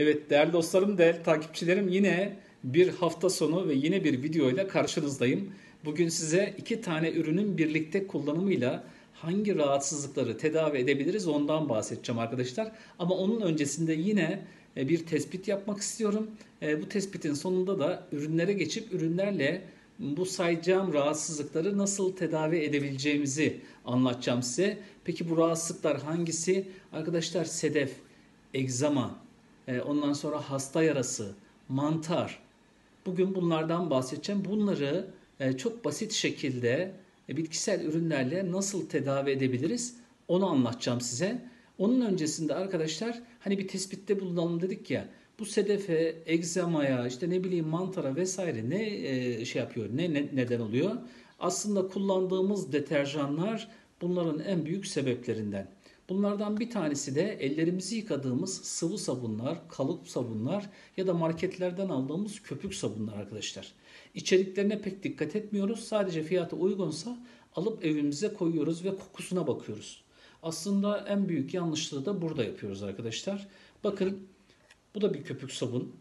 Evet değerli dostlarım, değerli takipçilerim yine bir hafta sonu ve yine bir videoyla karşınızdayım. Bugün size iki tane ürünün birlikte kullanımıyla hangi rahatsızlıkları tedavi edebiliriz ondan bahsedeceğim arkadaşlar. Ama onun öncesinde yine e, bir tespit yapmak istiyorum. E, bu tespitin sonunda da ürünlere geçip ürünlerle bu sayacağım rahatsızlıkları nasıl tedavi edebileceğimizi anlatacağım size. Peki bu rahatsızlıklar hangisi? Arkadaşlar sedef, egzama, ondan sonra hasta yarası, mantar. Bugün bunlardan bahsedeceğim. Bunları e, çok basit şekilde e, bitkisel ürünlerle nasıl tedavi edebiliriz onu anlatacağım size. Onun öncesinde arkadaşlar hani bir tespitte bulunalım dedik ya. Bu sedefe, egzamaya, işte ne bileyim mantara vesaire ne şey yapıyor, ne, ne neden oluyor? Aslında kullandığımız deterjanlar bunların en büyük sebeplerinden. Bunlardan bir tanesi de ellerimizi yıkadığımız sıvı sabunlar, kalıp sabunlar ya da marketlerden aldığımız köpük sabunlar arkadaşlar. İçeriklerine pek dikkat etmiyoruz. Sadece fiyatı uygunsa alıp evimize koyuyoruz ve kokusuna bakıyoruz. Aslında en büyük yanlışlığı da burada yapıyoruz arkadaşlar. Bakın bu da bir köpük sabun.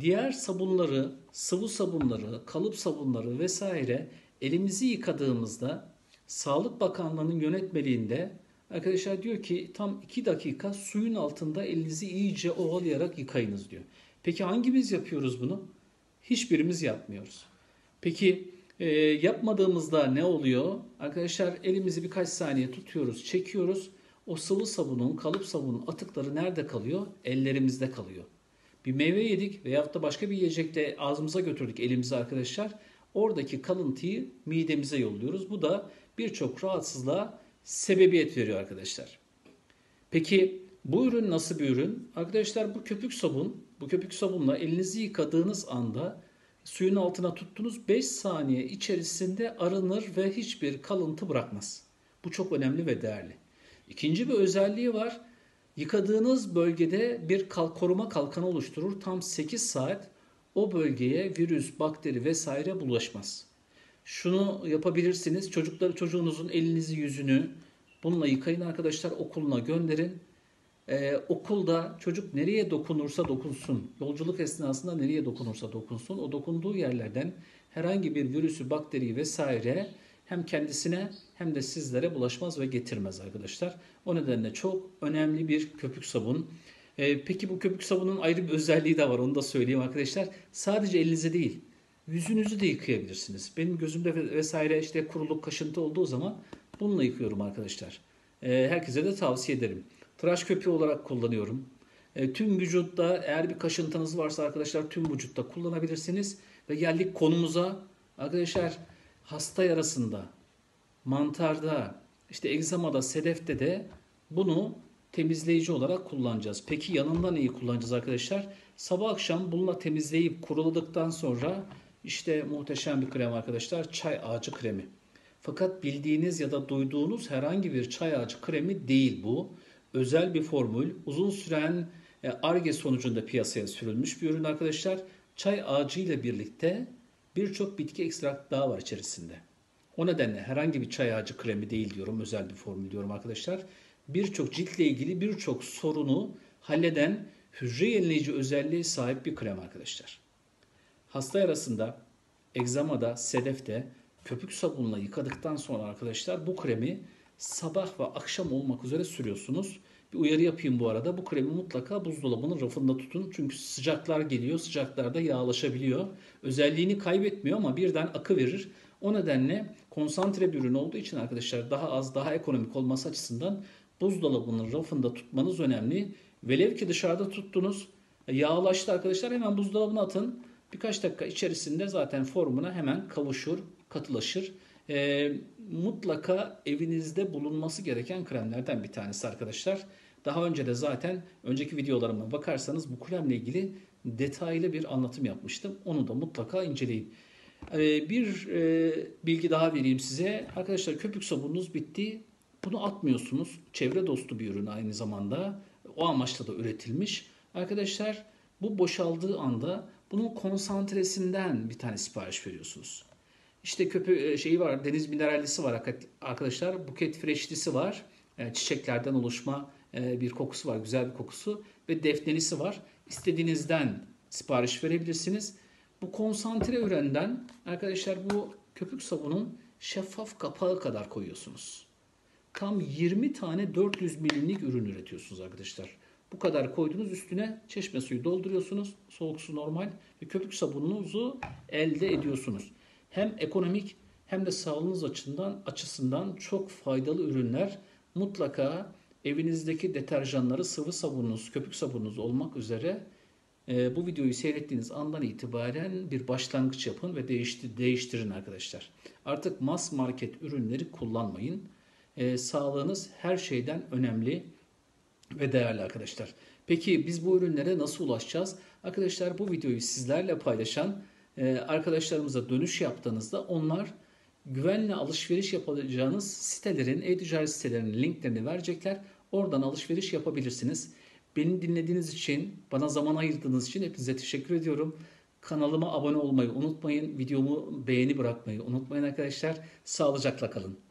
Diğer sabunları, sıvı sabunları, kalıp sabunları vesaire elimizi yıkadığımızda Sağlık Bakanlığı'nın yönetmeliğinde Arkadaşlar diyor ki tam 2 dakika suyun altında elinizi iyice ovalayarak yıkayınız diyor. Peki hangimiz yapıyoruz bunu? Hiçbirimiz yapmıyoruz. Peki e, yapmadığımızda ne oluyor? Arkadaşlar elimizi birkaç saniye tutuyoruz, çekiyoruz. O sıvı sabunun, kalıp sabunun atıkları nerede kalıyor? Ellerimizde kalıyor. Bir meyve yedik veyahut da başka bir yiyecekle ağzımıza götürdük elimizi arkadaşlar. Oradaki kalıntıyı midemize yolluyoruz. Bu da birçok rahatsızlığa sebebiyet veriyor arkadaşlar. Peki bu ürün nasıl bir ürün? Arkadaşlar bu köpük sabun, bu köpük sabunla elinizi yıkadığınız anda suyun altına tuttuğunuz 5 saniye içerisinde arınır ve hiçbir kalıntı bırakmaz. Bu çok önemli ve değerli. İkinci bir özelliği var. Yıkadığınız bölgede bir koruma kalkanı oluşturur. Tam 8 saat o bölgeye virüs, bakteri vesaire bulaşmaz. Şunu yapabilirsiniz. Çocukları çocuğunuzun elinizi yüzünü bununla yıkayın arkadaşlar. Okuluna gönderin. Ee, okulda çocuk nereye dokunursa dokunsun, yolculuk esnasında nereye dokunursa dokunsun, o dokunduğu yerlerden herhangi bir virüsü, bakteriyi vesaire hem kendisine hem de sizlere bulaşmaz ve getirmez arkadaşlar. O nedenle çok önemli bir köpük sabun. Ee, peki bu köpük sabunun ayrı bir özelliği de var onu da söyleyeyim arkadaşlar. Sadece elinize değil Yüzünüzü de yıkayabilirsiniz. Benim gözümde vesaire işte kuruluk, kaşıntı olduğu zaman bununla yıkıyorum arkadaşlar. E, herkese de tavsiye ederim. Tıraş köpüğü olarak kullanıyorum. E, tüm vücutta eğer bir kaşıntınız varsa arkadaşlar tüm vücutta kullanabilirsiniz. Ve geldik konumuza. Arkadaşlar hasta yarasında, mantarda, işte egzamada, sedefte de bunu temizleyici olarak kullanacağız. Peki yanında neyi kullanacağız arkadaşlar? Sabah akşam bununla temizleyip kuruladıktan sonra işte muhteşem bir krem arkadaşlar. Çay ağacı kremi. Fakat bildiğiniz ya da duyduğunuz herhangi bir çay ağacı kremi değil bu. Özel bir formül. Uzun süren e, ARGE sonucunda piyasaya sürülmüş bir ürün arkadaşlar. Çay ağacı ile birlikte birçok bitki ekstrak daha var içerisinde. O nedenle herhangi bir çay ağacı kremi değil diyorum. Özel bir formül diyorum arkadaşlar. Birçok ciltle ilgili birçok sorunu halleden hücre yenileyici özelliği sahip bir krem arkadaşlar. Hasta yarasında, egzamada, sedefte köpük sabunla yıkadıktan sonra arkadaşlar bu kremi sabah ve akşam olmak üzere sürüyorsunuz. Bir uyarı yapayım bu arada. Bu kremi mutlaka buzdolabının rafında tutun. Çünkü sıcaklar geliyor. Sıcaklarda yağlaşabiliyor. Özelliğini kaybetmiyor ama birden akı verir. O nedenle konsantre bir ürün olduğu için arkadaşlar daha az daha ekonomik olması açısından buzdolabının rafında tutmanız önemli. Velev ki dışarıda tuttunuz yağlaştı arkadaşlar hemen buzdolabına atın. Birkaç dakika içerisinde zaten formuna hemen kavuşur, katılaşır. E, mutlaka evinizde bulunması gereken kremlerden bir tanesi arkadaşlar. Daha önce de zaten önceki videolarıma bakarsanız bu kremle ilgili detaylı bir anlatım yapmıştım. Onu da mutlaka inceleyin. Ee, bir e, bilgi daha vereyim size. Arkadaşlar köpük sabununuz bitti. Bunu atmıyorsunuz. Çevre dostu bir ürün aynı zamanda. O amaçla da üretilmiş. Arkadaşlar bu boşaldığı anda bunun konsantresinden bir tane sipariş veriyorsunuz. İşte köpü e, şeyi var, deniz minerallisi var arkadaşlar. Buket freşlisi var. E, çiçeklerden oluşma e, bir kokusu var, güzel bir kokusu ve defnelisi var. İstediğinizden sipariş verebilirsiniz. Bu konsantre üründen arkadaşlar bu köpük sabunun şeffaf kapağı kadar koyuyorsunuz. Tam 20 tane 400 milimlik ürün üretiyorsunuz arkadaşlar. Bu kadar koydunuz üstüne çeşme suyu dolduruyorsunuz. Soğuk su normal ve köpük sabununuzu elde ediyorsunuz. Hem ekonomik hem de sağlığınız açısından açısından çok faydalı ürünler. Mutlaka evinizdeki deterjanları sıvı sabununuz, köpük sabununuz olmak üzere e, bu videoyu seyrettiğiniz andan itibaren bir başlangıç yapın ve değişti, değiştirin arkadaşlar. Artık mass market ürünleri kullanmayın. E, sağlığınız her şeyden önemli ve değerli arkadaşlar. Peki biz bu ürünlere nasıl ulaşacağız? Arkadaşlar bu videoyu sizlerle paylaşan e, arkadaşlarımıza dönüş yaptığınızda onlar güvenle alışveriş yapacağınız sitelerin, e-ticaret sitelerinin linklerini verecekler. Oradan alışveriş yapabilirsiniz. Beni dinlediğiniz için, bana zaman ayırdığınız için hepinize teşekkür ediyorum. Kanalıma abone olmayı unutmayın. Videomu beğeni bırakmayı unutmayın arkadaşlar. Sağlıcakla kalın.